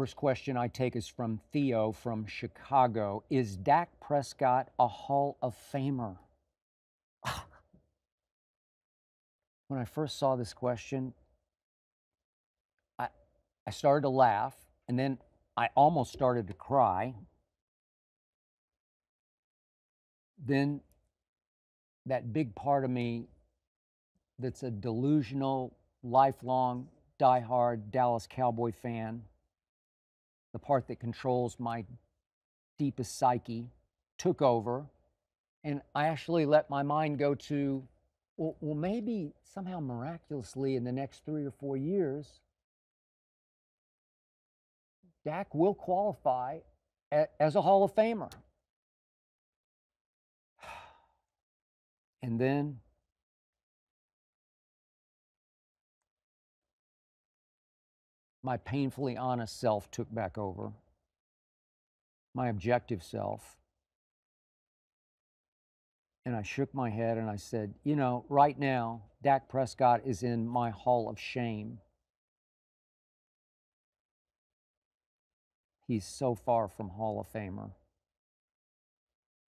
First question I take is from Theo from Chicago. Is Dak Prescott a Hall of Famer? when I first saw this question, I, I started to laugh and then I almost started to cry. Then that big part of me that's a delusional, lifelong, diehard Dallas Cowboy fan, the part that controls my deepest psyche, took over. And I actually let my mind go to, well, well, maybe somehow miraculously in the next three or four years, Dak will qualify as a Hall of Famer. And then my painfully honest self took back over, my objective self. And I shook my head and I said, You know, right now, Dak Prescott is in my hall of shame. He's so far from Hall of Famer.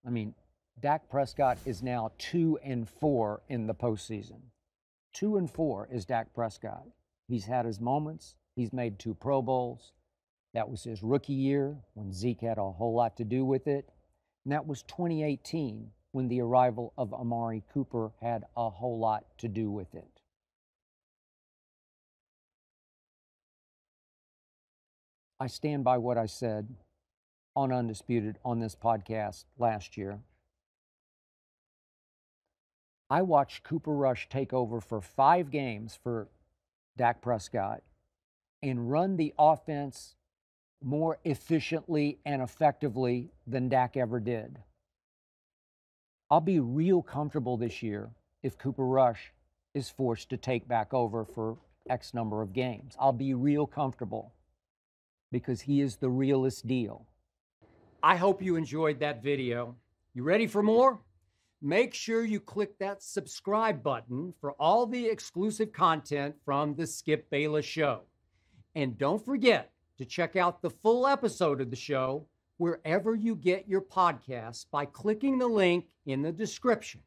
I mean, Dak Prescott is now two and four in the postseason. Two and four is Dak Prescott. He's had his moments. He's made two Pro Bowls. That was his rookie year when Zeke had a whole lot to do with it. And that was 2018 when the arrival of Amari Cooper had a whole lot to do with it. I stand by what I said on Undisputed on this podcast last year. I watched Cooper Rush take over for five games for Dak Prescott and run the offense more efficiently and effectively than Dak ever did. I'll be real comfortable this year if Cooper Rush is forced to take back over for X number of games. I'll be real comfortable because he is the realest deal. I hope you enjoyed that video. You ready for more? Make sure you click that subscribe button for all the exclusive content from The Skip Bayless Show. And don't forget to check out the full episode of the show wherever you get your podcasts by clicking the link in the description.